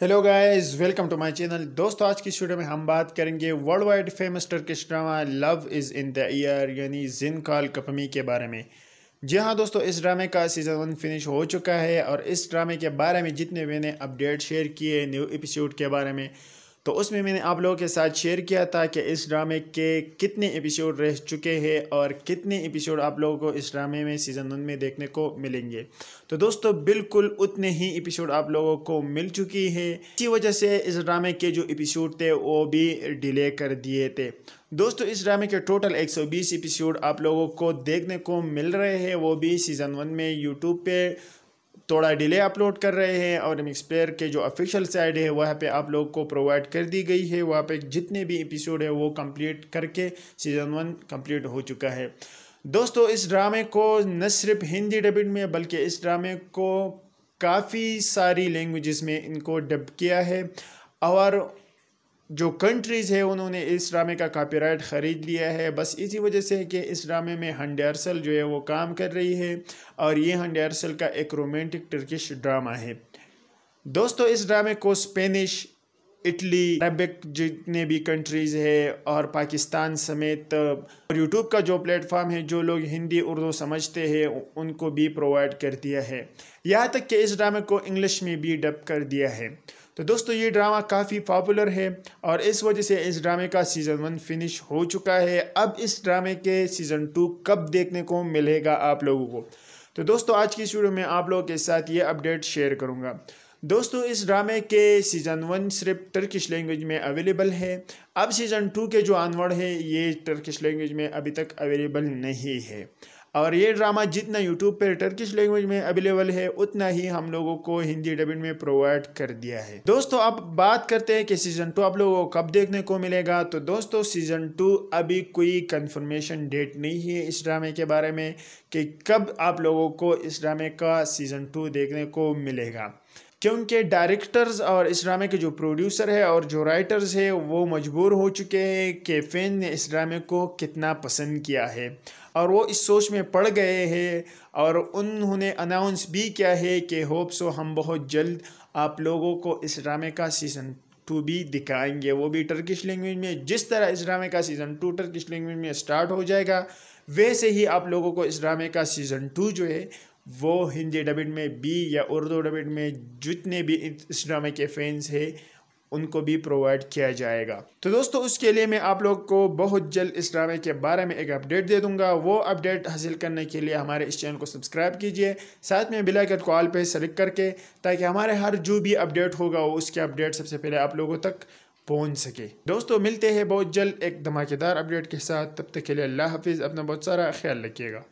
Hello guys welcome to my channel दोस्तों, आज की स्टूडियो में हम बात करेंगे world wide famous Turkish drama love is in the air यानी जिन काल कपमी के बारे में। जी हाँ दोस्तों, इस ड्रामे का सीज़न वन फिनिश हो चुका है और इस ड्रामे के बारे में जितने मैंने अपडेट शेयर किए न्यू एपिसोड के बारे में तो उसमें मैंने आप लोगों के साथ शेयर किया था कि इस ड्रामे के कितने एपिसोड रह चुके हैं और कितने एपिसोड आप लोगों को इस ड्रामे में सीज़न वन में देखने को मिलेंगे। तो दोस्तों, बिल्कुल उतने ही एपिसोड आप लोगों को मिल चुकी है। इसी वजह से इस ड्रामे के जो एपिसोड थे, वो भी डिले कर दिए थे। दोस्तों, इस ड्रामे के टोटल 120 एपिसोड आप लोगों को देखने को मिल रहे हैं, वो भी सीज़न वन में यूट्यूब पे। थोड़ा डिले अपलोड कर रहे हैं और मिक्स प्लेयर के जो ऑफिशियल साइड है, वहाँ पे आप लोग को प्रोवाइड कर दी गई है। वहाँ पे जितने भी एपिसोड है, वो कंप्लीट करके सीज़न वन कंप्लीट हो चुका है। दोस्तों, इस ड्रामे को न सिर्फ़ हिंदी डबिंग में, बल्कि इस ड्रामे को काफ़ी सारी लैंग्वेज़ में इनको डब किया है। और जो कंट्रीज़ है, उन्होंने इस ड्रामे का कॉपीराइट ख़रीद लिया है। बस इसी वजह से है कि इस ड्रामे में हंडियारसल जो है, वो काम कर रही है और ये हंडियारसल का एक रोमांटिक टर्किश ड्रामा है। दोस्तों, इस ड्रामे को स्पेनिश इटली, अरबिक जितने भी कंट्रीज़ है और पाकिस्तान समेत, और यूट्यूब का जो प्लेटफॉर्म है, जो लोग हिंदी, उर्दू समझते हैं उनको भी प्रोवाइड कर दिया है। यहाँ तक कि इस ड्रामे को इंग्लिश में भी डब कर दिया है। तो दोस्तों, ये ड्रामा काफ़ी पॉपुलर है और इस वजह से इस ड्रामे का सीज़न वन फिनिश हो चुका है। अब इस ड्रामे के सीज़न टू कब देखने को मिलेगा आप लोगों को? तो दोस्तों, आज की वीडियो में आप लोगों के साथ ये अपडेट शेयर करूँगा। दोस्तों, इस ड्रामे के सीज़न वन सिर्फ़ टर्किश लैंग्वेज में अवेलेबल है। अब सीज़न टू के जो अनवर्ड है, ये टर्किश लैंग्वेज में अभी तक अवेलेबल नहीं है। और ये ड्रामा जितना यूट्यूब पर टर्किश लैंग्वेज में अवेलेबल है, उतना ही हम लोगों को हिंदी डबिंग में प्रोवाइड कर दिया है। दोस्तों, अब बात करते हैं कि सीज़न टू आप लोगों को कब देखने को मिलेगा। तो दोस्तों सीज़न टू अभी कोई कंफर्मेशन डेट नहीं है इस ड्रामे के बारे में कि कब आप लोगों को इस ड्रामे का सीज़न टू देखने को मिलेगा। क्योंकि डायरेक्टर्स और इस ड्रामे के जो प्रोड्यूसर है और जो राइटर्स है, वो मजबूर हो चुके हैं कि फ़ैन ने इस ड्रामे को कितना पसंद किया है। और वो इस सोच में पड़ गए हैं और उन्होंने अनाउंस भी किया है कि होप सो हम बहुत जल्द आप लोगों को इस ड्रामे का सीज़न टू भी दिखाएँगे। वो भी टर्किश लैंग्वेज में, जिस तरह इस ड्रामे का सीज़न टू टर्किश लैंग्वेज में स्टार्ट हो जाएगा, वैसे ही आप लोगों को इस ड्रामे का सीज़न टू जो है वो हिंदी डबिड में भी या उर्दू डबिड में जितने भी इस ड्रामे के फैंस हैं, उनको भी प्रोवाइड किया जाएगा। तो दोस्तों, उसके लिए मैं आप लोग को बहुत जल्द इस ड्रामे के बारे में एक अपडेट दे दूँगा। वो अपडेट हासिल करने के लिए हमारे इस चैनल को सब्सक्राइब कीजिए। साथ में बिलाकर कॉल पे सेलेक्ट करके, ताकि हमारे हर जो भी अपडेट होगा, वो उसके अपडेट सबसे पहले आप लोगों तक पहुँच सके। दोस्तों, मिलते हैं बहुत जल्द एक धमाकेदार अपडेट के साथ। तब तक के लिए अल्लाह हाफिज़। अपना बहुत सारा ख्याल रखिएगा।